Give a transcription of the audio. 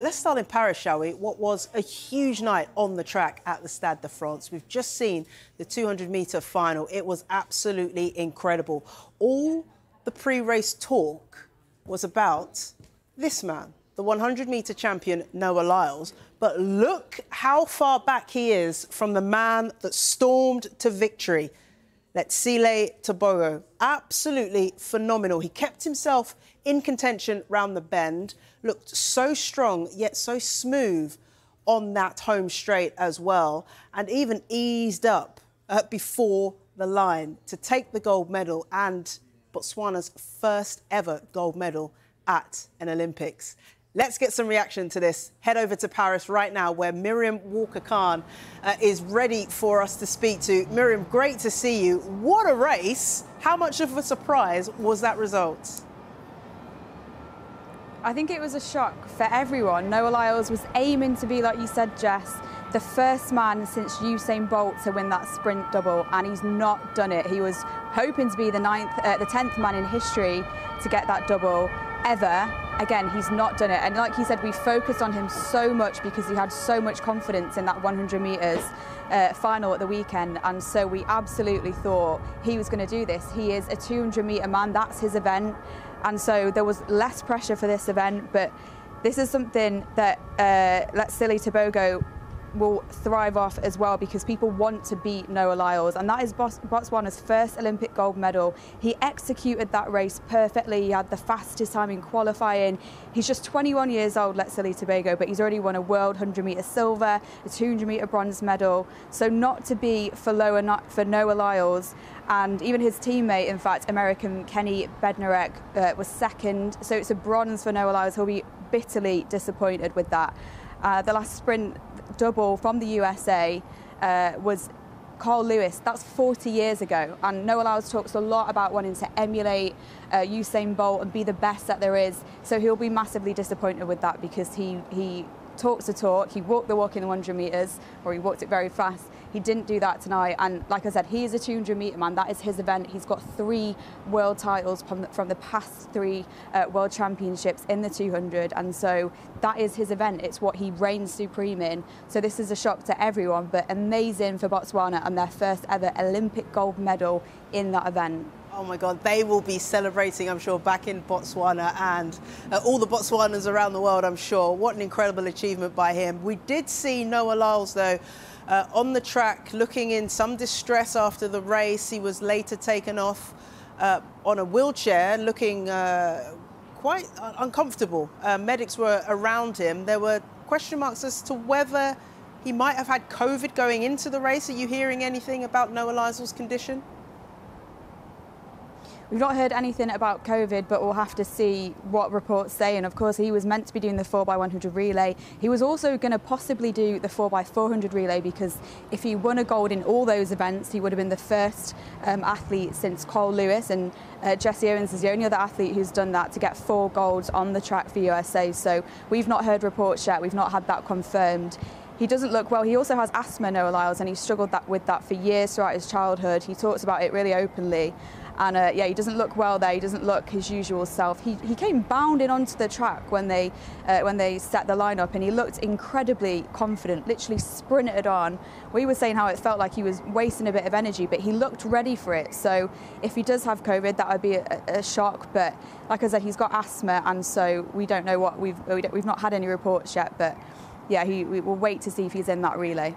Let's start in Paris, shall we? What was a huge night on the track at the Stade de France. We've just seen the 200 metre final. It was absolutely incredible. All the pre race talk was about this man, the 100 metre champion Noah Lyles. But look how far back he is from the man that stormed to victory. Letsile Tebogo. Absolutely phenomenal. He kept himself in contention round the bend, looked so strong yet so smooth on that home straight as well, and even eased up uh, before the line to take the gold medal and Botswana's first ever gold medal at an Olympics. Let's get some reaction to this. Head over to Paris right now, where Miriam Walker Khan uh, is ready for us to speak to. Miriam, great to see you. What a race! How much of a surprise was that result? I think it was a shock for everyone. Noah Lyles was aiming to be, like you said, Jess, the first man since Usain Bolt to win that sprint double, and he's not done it. He was hoping to be the ninth, uh, the tenth man in history to get that double ever. Again, he's not done it. And like he said, we focused on him so much because he had so much confidence in that 100 metres uh, final at the weekend. And so we absolutely thought he was going to do this. He is a 200 metre man, that's his event. And so there was less pressure for this event. But this is something that uh, Letsile Tebogo will thrive off as well because people want to beat Noah Lyles and that is Botswana's first Olympic gold medal. He executed that race perfectly. He had the fastest time in qualifying. He's just 21 years old, Letsile Tebogo, but he's already won a world 100 metre silver, a 200 metre bronze medal. So not to be for, for Noah Lyles and even his teammate, in fact, American Kenny Bednarek, uh, was second. So it's a bronze for Noah Lyles. He'll be bitterly disappointed with that. Uh, the last sprint double from the USA uh, was Carl Lewis. That's 40 years ago. And Noah Lyles talks a lot about wanting to emulate uh, Usain Bolt and be the best that there is. So he'll be massively disappointed with that because he, he talks the talk. He walked the walk in the 100 metres, or he walked it very fast. He didn't do that tonight. And like I said, he is a 200 metre man. That is his event. He's got three world titles from the, from the past three uh, world championships in the 200. And so that is his event. It's what he reigns supreme in. So this is a shock to everyone, but amazing for Botswana and their first ever Olympic gold medal in that event. Oh my God, they will be celebrating, I'm sure, back in Botswana and uh, all the Botswanans around the world, I'm sure. What an incredible achievement by him. We did see Noah Lyles, though, uh, on the track looking in some distress after the race. He was later taken off uh, on a wheelchair, looking uh, quite uncomfortable. Uh, medics were around him. There were question marks as to whether he might have had COVID going into the race. Are you hearing anything about Noah Lyles' condition? We've not heard anything about COVID, but we'll have to see what reports say. And of course, he was meant to be doing the 4x100 relay. He was also going to possibly do the 4x400 relay because if he won a gold in all those events, he would have been the first um, athlete since Carl Lewis. And uh, Jesse Owens is the only other athlete who's done that to get four golds on the track for USA. So we've not heard reports yet. We've not had that confirmed. He doesn't look well. He also has asthma, Noah Lyles, and he struggled that, with that for years throughout his childhood. He talks about it really openly. And uh, yeah, he doesn't look well there. He doesn't look his usual self. He, he came bounding onto the track when they uh, when they set the lineup, and he looked incredibly confident. Literally sprinted on. We were saying how it felt like he was wasting a bit of energy, but he looked ready for it. So if he does have COVID, that would be a, a shock. But like I said, he's got asthma, and so we don't know what we've we've not had any reports yet. But yeah, he, we will wait to see if he's in that relay.